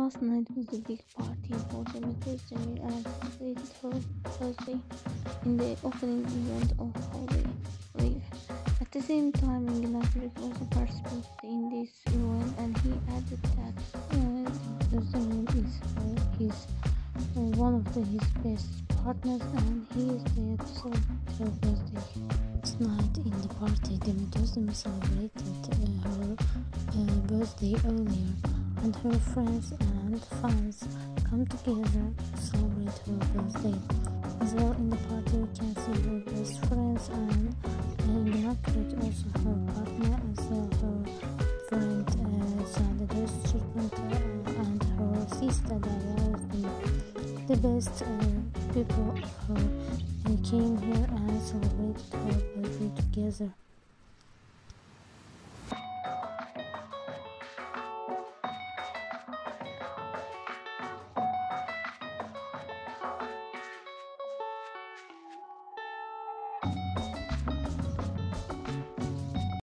Last night was a big party for Demet Özdemir and celebrated her birthday in the opening event of Holy League. At the same time, Inglaterra also participated in this event and he added that uh, Demir is uh, his, uh, one of the, his best partners and he is there to celebrate her birthday. Last night in the party, Demet Özdemir celebrated uh, her uh, birthday earlier and her friends and fans come together to celebrate her birthday. As well in the party we can see her best friends and in the market also her partner as well her friend uh, and her sister Daria the best uh, people of her came here and celebrated her birthday together.